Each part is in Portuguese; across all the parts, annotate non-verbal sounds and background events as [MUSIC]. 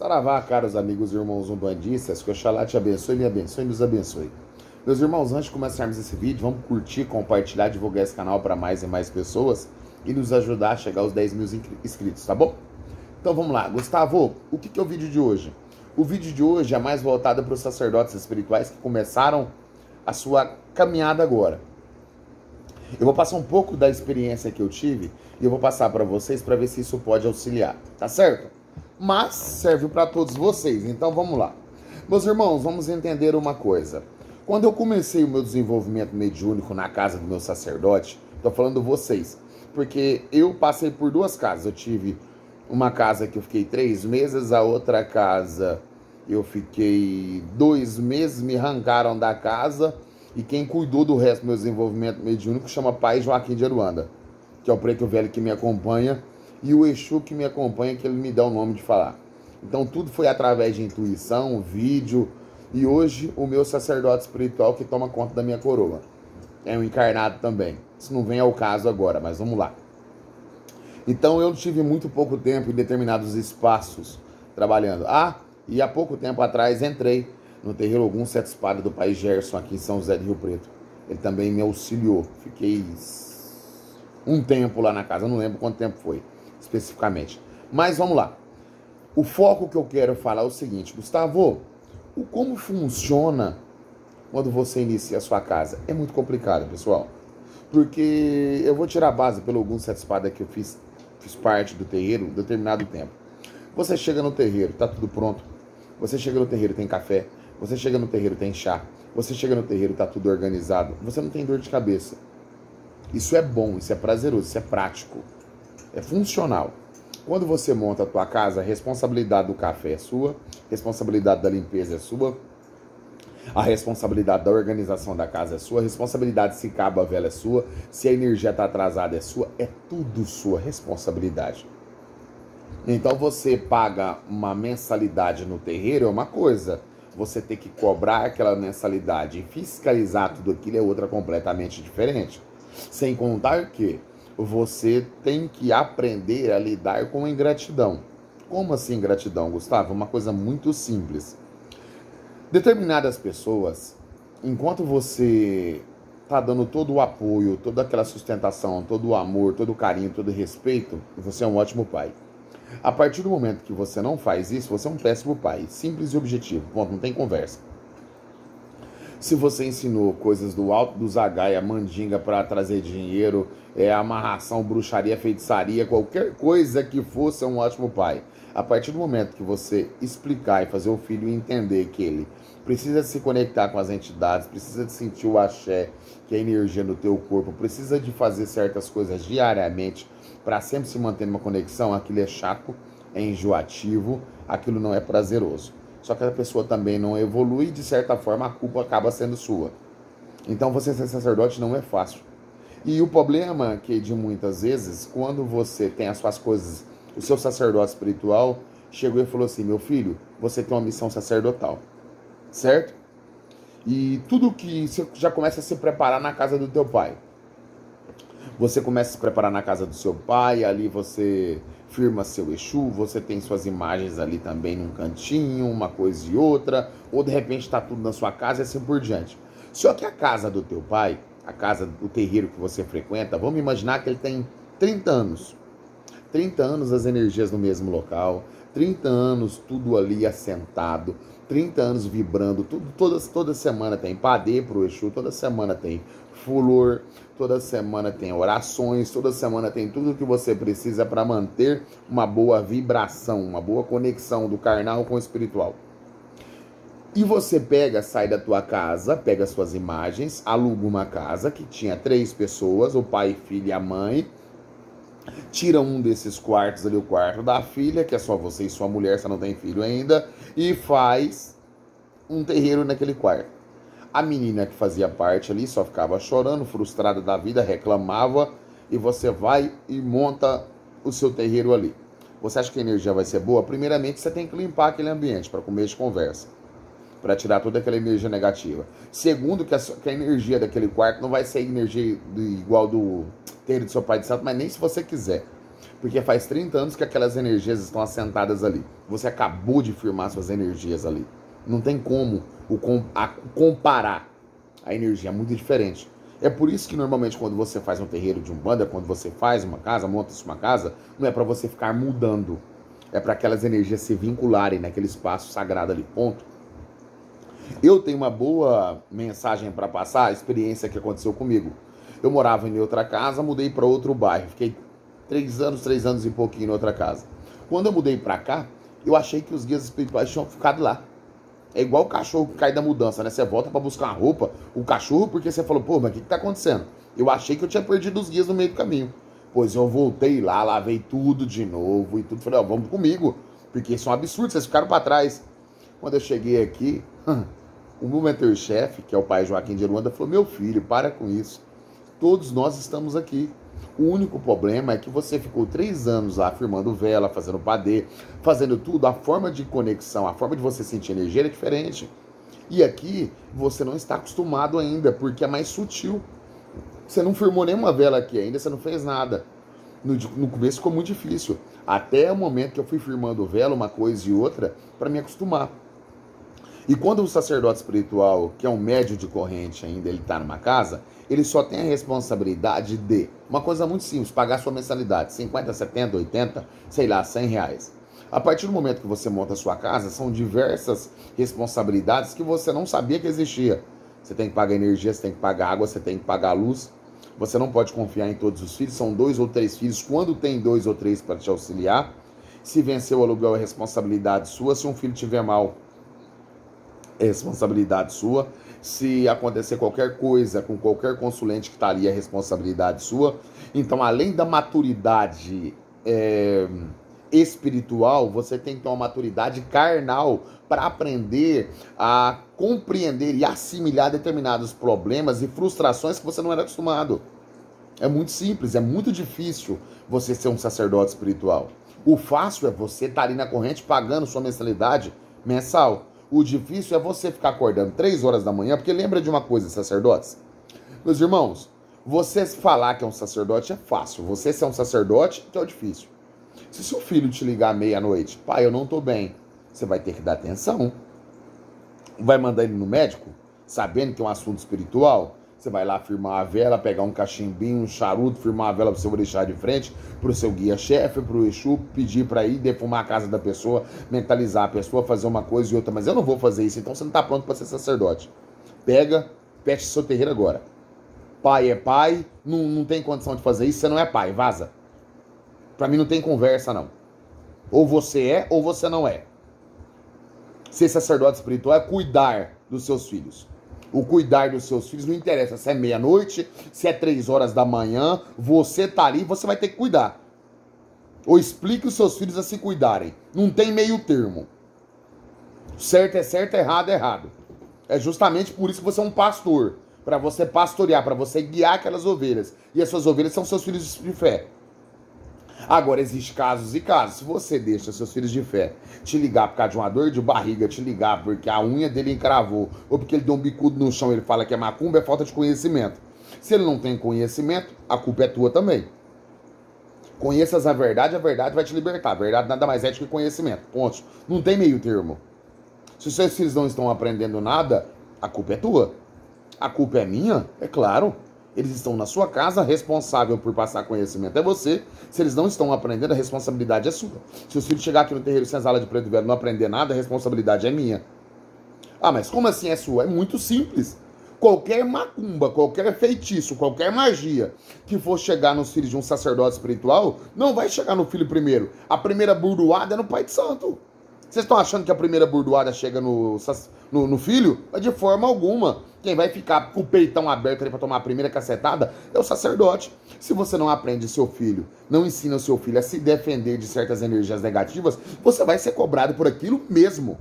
Saravá, caros amigos e irmãos umbandistas, que Oxalá te abençoe, me abençoe e nos abençoe. Meus irmãos, antes de começarmos esse vídeo, vamos curtir, compartilhar, divulgar esse canal para mais e mais pessoas e nos ajudar a chegar aos 10 mil inscritos, tá bom? Então vamos lá. Gustavo, o que, que é o vídeo de hoje? O vídeo de hoje é mais voltado para os sacerdotes espirituais que começaram a sua caminhada agora. Eu vou passar um pouco da experiência que eu tive e eu vou passar para vocês para ver se isso pode auxiliar, tá certo? Mas serve para todos vocês, então vamos lá. Meus irmãos, vamos entender uma coisa. Quando eu comecei o meu desenvolvimento mediúnico na casa do meu sacerdote, estou falando vocês, porque eu passei por duas casas. Eu tive uma casa que eu fiquei três meses, a outra casa eu fiquei dois meses, me arrancaram da casa e quem cuidou do resto do meu desenvolvimento mediúnico chama Pai Joaquim de Aruanda, que é o preto velho que me acompanha, e o Exu que me acompanha, que ele me dá o nome de falar. Então tudo foi através de intuição, vídeo, e hoje o meu sacerdote espiritual que toma conta da minha coroa. É um encarnado também. Isso não vem ao caso agora, mas vamos lá. Então eu tive muito pouco tempo em determinados espaços trabalhando. Ah, e há pouco tempo atrás entrei no terreiro algum sete espadas do pai Gerson aqui em São José de Rio Preto. Ele também me auxiliou. Fiquei um tempo lá na casa, não lembro quanto tempo foi especificamente. Mas vamos lá. O foco que eu quero falar é o seguinte, Gustavo, o como funciona quando você inicia a sua casa? É muito complicado, pessoal. Porque eu vou tirar a base pelo algum sete espadas que eu fiz, fiz parte do terreiro um determinado tempo. Você chega no terreiro, tá tudo pronto. Você chega no terreiro, tem café. Você chega no terreiro, tem chá. Você chega no terreiro, tá tudo organizado. Você não tem dor de cabeça. Isso é bom, isso é prazeroso, isso é prático. É funcional. Quando você monta a tua casa, a responsabilidade do café é sua, responsabilidade da limpeza é sua, a responsabilidade da organização da casa é sua, a responsabilidade se cabo a vela é sua, se a energia está atrasada é sua, é tudo sua responsabilidade. Então você paga uma mensalidade no terreiro é uma coisa, você ter que cobrar aquela mensalidade e fiscalizar tudo aquilo é outra completamente diferente. Sem contar que você tem que aprender a lidar com ingratidão. Como assim ingratidão, Gustavo? Uma coisa muito simples. Determinadas pessoas, enquanto você está dando todo o apoio, toda aquela sustentação, todo o amor, todo o carinho, todo o respeito, você é um ótimo pai. A partir do momento que você não faz isso, você é um péssimo pai. Simples e objetivo. Ponto, não tem conversa. Se você ensinou coisas do alto do zagaia, mandinga para trazer dinheiro, é, amarração, bruxaria, feitiçaria, qualquer coisa que fosse, é um ótimo pai. A partir do momento que você explicar e fazer o filho entender que ele precisa se conectar com as entidades, precisa de sentir o axé, que é a energia no teu corpo, precisa de fazer certas coisas diariamente para sempre se manter numa conexão, aquilo é chato, é enjoativo, aquilo não é prazeroso. Só que a pessoa também não evolui e, de certa forma, a culpa acaba sendo sua. Então, você ser sacerdote não é fácil. E o problema é que, de muitas vezes, quando você tem as suas coisas, o seu sacerdote espiritual chegou e falou assim: Meu filho, você tem uma missão sacerdotal, certo? E tudo que você já começa a se preparar na casa do teu pai. Você começa a se preparar na casa do seu pai, ali você firma seu Exu, você tem suas imagens ali também num cantinho, uma coisa e outra, ou de repente está tudo na sua casa e assim por diante. Só que a casa do teu pai, a casa do terreiro que você frequenta, vamos imaginar que ele tem 30 anos. 30 anos as energias no mesmo local, 30 anos tudo ali assentado, 30 anos vibrando, tudo, toda, toda semana tem padê pro Exu, toda semana tem fulor, toda semana tem orações, toda semana tem tudo o que você precisa para manter uma boa vibração, uma boa conexão do carnal com o espiritual. E você pega, sai da tua casa, pega suas imagens, aluga uma casa que tinha três pessoas, o pai, filho e a mãe, tira um desses quartos ali, o quarto da filha, que é só você e sua mulher, você não tem filho ainda, e faz um terreiro naquele quarto. A menina que fazia parte ali só ficava chorando, frustrada da vida, reclamava, e você vai e monta o seu terreiro ali. Você acha que a energia vai ser boa? Primeiramente, você tem que limpar aquele ambiente para começo de conversa, para tirar toda aquela energia negativa. Segundo, que a, que a energia daquele quarto não vai ser energia igual do terreiro do seu pai de santo, mas nem se você quiser. Porque faz 30 anos que aquelas energias estão assentadas ali. Você acabou de firmar suas energias ali. Não tem como o, a, comparar a energia, é muito diferente. É por isso que normalmente quando você faz um terreiro de umbanda, quando você faz uma casa, monta-se uma casa, não é para você ficar mudando. É para aquelas energias se vincularem naquele espaço sagrado ali, ponto. Eu tenho uma boa mensagem para passar, a experiência que aconteceu comigo. Eu morava em outra casa, mudei para outro bairro. Fiquei três anos, três anos e pouquinho em outra casa. Quando eu mudei para cá, eu achei que os guias espirituais tinham ficado lá. É igual o cachorro que cai da mudança, né? Você volta para buscar uma roupa, o cachorro, porque você falou, pô, mas o que, que tá acontecendo? Eu achei que eu tinha perdido os guias no meio do caminho. Pois eu voltei lá, lavei tudo de novo e tudo. Falei, ó, vamos comigo, porque isso é um absurdo, vocês ficaram para trás. Quando eu cheguei aqui, [LAUGHS] o meu mentor-chefe, que é o pai Joaquim de Aruanda, falou: Meu filho, para com isso. Todos nós estamos aqui. O único problema é que você ficou três anos lá firmando vela, fazendo padê, fazendo tudo. A forma de conexão, a forma de você sentir energia é diferente. E aqui você não está acostumado ainda, porque é mais sutil. Você não firmou nenhuma vela aqui ainda, você não fez nada. No, no começo ficou muito difícil. Até o momento que eu fui firmando vela, uma coisa e outra, para me acostumar. E quando o sacerdote espiritual, que é um médio de corrente ainda, ele está numa casa, ele só tem a responsabilidade de, uma coisa muito simples, pagar sua mensalidade, 50, 70, 80, sei lá, 100 reais. A partir do momento que você monta a sua casa, são diversas responsabilidades que você não sabia que existia. Você tem que pagar energia, você tem que pagar água, você tem que pagar luz. Você não pode confiar em todos os filhos, são dois ou três filhos, quando tem dois ou três para te auxiliar. Se vencer o aluguel é responsabilidade sua, se um filho tiver mal, é responsabilidade sua. Se acontecer qualquer coisa com qualquer consulente que está ali, é responsabilidade sua. Então, além da maturidade é, espiritual, você tem que ter uma maturidade carnal para aprender a compreender e assimilar determinados problemas e frustrações que você não era acostumado. É muito simples, é muito difícil você ser um sacerdote espiritual. O fácil é você estar tá ali na corrente pagando sua mensalidade mensal. O difícil é você ficar acordando três horas da manhã, porque lembra de uma coisa, sacerdotes? Meus irmãos, você falar que é um sacerdote é fácil. Você ser um sacerdote que é o difícil. Se seu filho te ligar meia-noite, pai, eu não tô bem, você vai ter que dar atenção. Vai mandar ele no médico, sabendo que é um assunto espiritual? Você vai lá firmar a vela, pegar um cachimbinho, um charuto, firmar a vela para você deixar de frente para o seu guia-chefe, para o Exu, pedir para ir defumar a casa da pessoa, mentalizar a pessoa, fazer uma coisa e outra. Mas eu não vou fazer isso, então você não está pronto para ser sacerdote. Pega, fecha seu terreiro agora. Pai é pai, não, não tem condição de fazer isso, você não é pai, vaza. Para mim não tem conversa, não. Ou você é, ou você não é. Ser sacerdote espiritual é cuidar dos seus filhos o cuidar dos seus filhos, não interessa se é meia-noite, se é três horas da manhã, você tá ali, você vai ter que cuidar. Ou explique os seus filhos a se cuidarem. Não tem meio termo. Certo é certo, errado é errado. É justamente por isso que você é um pastor. Para você pastorear, para você guiar aquelas ovelhas. E as suas ovelhas são seus filhos de fé. Agora, existem casos e casos. Se você deixa seus filhos de fé te ligar por causa de uma dor de barriga, te ligar porque a unha dele encravou, ou porque ele deu um bicudo no chão e ele fala que é macumba, é falta de conhecimento. Se ele não tem conhecimento, a culpa é tua também. Conheças a verdade, a verdade vai te libertar. A verdade nada mais é do que conhecimento. Ponto. Não tem meio termo. Se seus filhos não estão aprendendo nada, a culpa é tua. A culpa é minha? É claro. Eles estão na sua casa, responsável por passar conhecimento é você. Se eles não estão aprendendo, a responsabilidade é sua. Se os filhos chegar aqui no terreiro sem sala de preto e velho não aprender nada, a responsabilidade é minha. Ah, mas como assim é sua? É muito simples. Qualquer macumba, qualquer feitiço, qualquer magia que for chegar nos filhos de um sacerdote espiritual, não vai chegar no filho primeiro. A primeira burdoada é no Pai de Santo. Vocês estão achando que a primeira burdoada chega no, no, no filho? De forma alguma. Quem vai ficar com o peitão aberto ali para tomar a primeira cacetada é o sacerdote. Se você não aprende seu filho, não ensina seu filho a se defender de certas energias negativas, você vai ser cobrado por aquilo mesmo.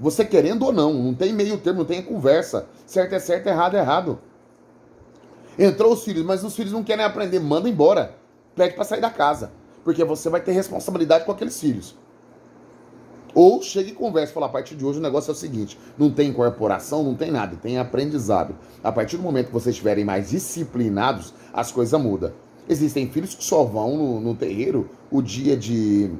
Você querendo ou não, não tem meio termo, não tem conversa. Certo é certo, errado é errado. Entrou os filhos, mas os filhos não querem aprender, manda embora. Pede para sair da casa. Porque você vai ter responsabilidade com aqueles filhos. Ou chega e conversa, fala, a partir de hoje o negócio é o seguinte, não tem incorporação, não tem nada, tem aprendizado. A partir do momento que vocês estiverem mais disciplinados, as coisas mudam. Existem filhos que só vão no, no terreiro o dia de,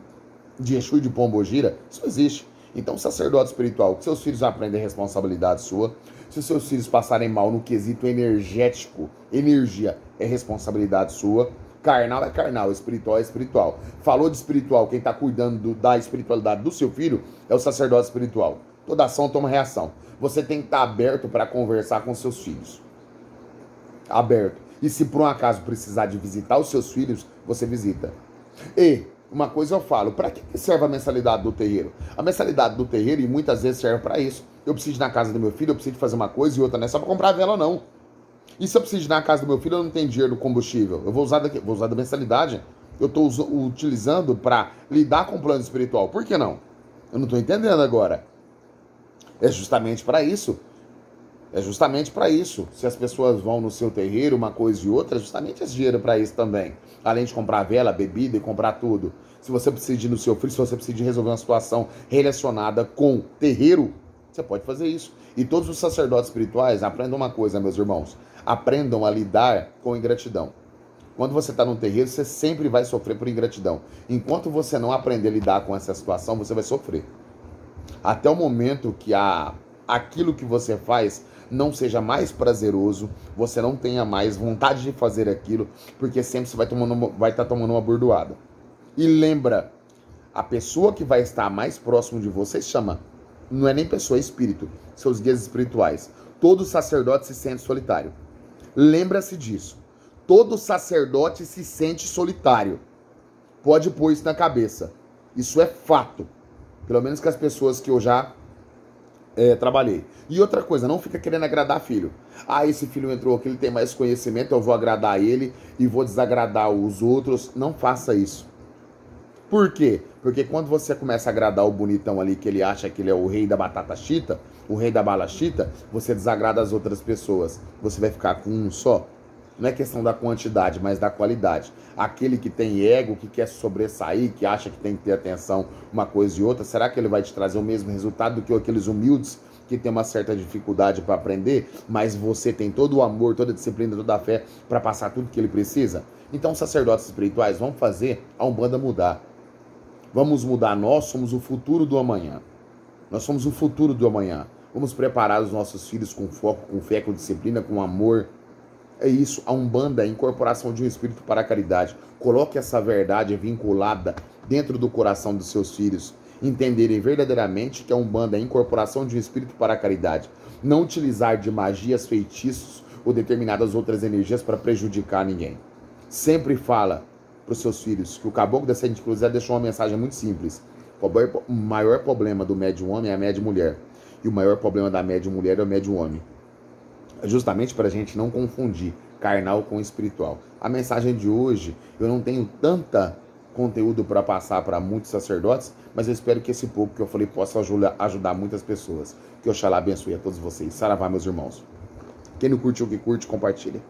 de Exu e de Pombogira. Isso existe. Então, sacerdote espiritual, que seus filhos aprendem a responsabilidade sua. Se seus filhos passarem mal no quesito energético, energia é responsabilidade sua. Carnal é carnal, espiritual é espiritual. Falou de espiritual, quem está cuidando do, da espiritualidade do seu filho é o sacerdote espiritual. Toda ação toma reação. Você tem que estar tá aberto para conversar com seus filhos. Aberto. E se por um acaso precisar de visitar os seus filhos, você visita. E uma coisa eu falo, para que serve a mensalidade do terreiro? A mensalidade do terreiro, e muitas vezes serve para isso. Eu preciso ir na casa do meu filho, eu preciso fazer uma coisa e outra, não é só para comprar vela, não. E se eu preciso ir na casa do meu filho, eu não tenho dinheiro do combustível. Eu vou usar, daqui, vou usar da mensalidade. Eu estou utilizando para lidar com o plano espiritual. Por que não? Eu não estou entendendo agora. É justamente para isso. É justamente para isso. Se as pessoas vão no seu terreiro, uma coisa e outra, é justamente esse dinheiro para isso também. Além de comprar vela, bebida e comprar tudo. Se você precisa ir no seu filho, se você precisa resolver uma situação relacionada com terreiro, você pode fazer isso. E todos os sacerdotes espirituais aprendam uma coisa, meus irmãos. Aprendam a lidar com ingratidão. Quando você está no terreiro, você sempre vai sofrer por ingratidão. Enquanto você não aprender a lidar com essa situação, você vai sofrer. Até o momento que a, aquilo que você faz não seja mais prazeroso, você não tenha mais vontade de fazer aquilo, porque sempre você vai vai estar tá tomando uma burdoada. E lembra, a pessoa que vai estar mais próximo de você chama não é nem pessoa, é espírito, seus guias espirituais. Todo sacerdote se sente solitário. Lembra-se disso. Todo sacerdote se sente solitário. Pode pôr isso na cabeça. Isso é fato. Pelo menos com as pessoas que eu já é, trabalhei. E outra coisa, não fica querendo agradar filho. Ah, esse filho entrou aqui, ele tem mais conhecimento, eu vou agradar ele e vou desagradar os outros. Não faça isso. Por quê? Porque quando você começa a agradar o bonitão ali, que ele acha que ele é o rei da batata chita, o rei da bala chita, você desagrada as outras pessoas. Você vai ficar com um só. Não é questão da quantidade, mas da qualidade. Aquele que tem ego, que quer sobressair, que acha que tem que ter atenção uma coisa e outra, será que ele vai te trazer o mesmo resultado do que aqueles humildes que tem uma certa dificuldade para aprender, mas você tem todo o amor, toda a disciplina, toda a fé para passar tudo que ele precisa? Então, sacerdotes espirituais, vamos fazer a Umbanda mudar. Vamos mudar. Nós somos o futuro do amanhã. Nós somos o futuro do amanhã. Vamos preparar os nossos filhos com foco, com fé, com disciplina, com amor. É isso. A Umbanda a incorporação de um espírito para a caridade. Coloque essa verdade vinculada dentro do coração dos seus filhos. Entenderem verdadeiramente que a Umbanda é a incorporação de um espírito para a caridade. Não utilizar de magias, feitiços ou determinadas outras energias para prejudicar ninguém. Sempre fala para os seus filhos que o caboclo da Sede Cruzada deixou uma mensagem muito simples. O maior problema do médium homem é a médium mulher. E o maior problema da médium mulher é o médium homem. É justamente para a gente não confundir carnal com espiritual. A mensagem de hoje, eu não tenho tanta conteúdo para passar para muitos sacerdotes, mas eu espero que esse pouco que eu falei possa ajudar muitas pessoas. Que Oxalá abençoe a todos vocês. Saravá, meus irmãos. Quem não curtiu, que curte, compartilha.